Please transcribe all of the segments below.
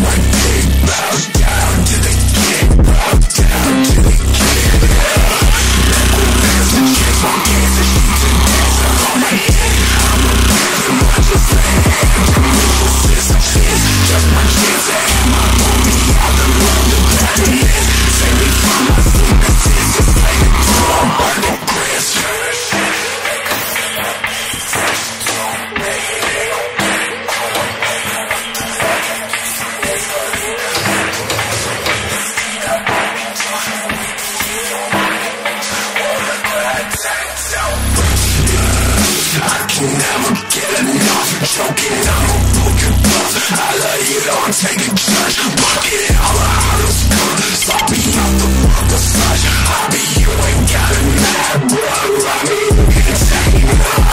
Mike. and I'm getting enough Choking and I'm gonna put you up I love you, don't take a charge Walk it all out of school Stop me out the world of such Hobby, you ain't got a mad bro I mean, you can take me out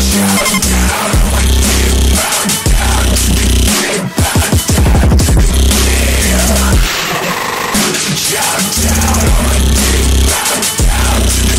Chow down, I give back down To the game, back down to the game Chow down, I give back down to the